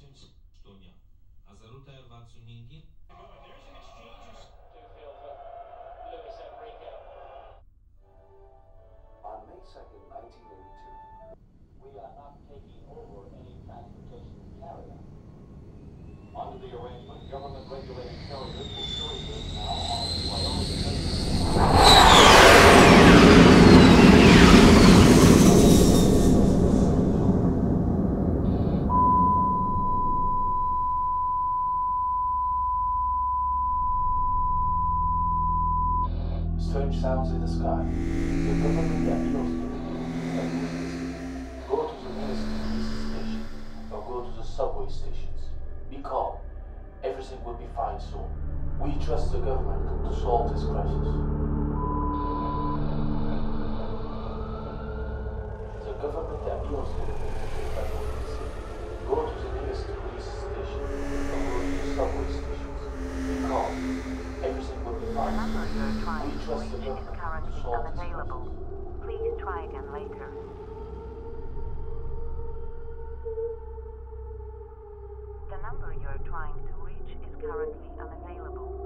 księć Sztunia. A zaruta Ewa Cumingi? Strange sounds in the sky. The government appeals to the Go to the nearest police station or go to the subway stations. Be calm. Everything will be fine soon. We trust the government to solve this crisis. The government appeals to the people. Go to the nearest police again later. The number you're trying to reach is currently unavailable.